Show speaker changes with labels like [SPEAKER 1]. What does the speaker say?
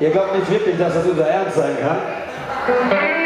[SPEAKER 1] Ihr glaubt nicht wirklich, dass das unser Ernst sein kann?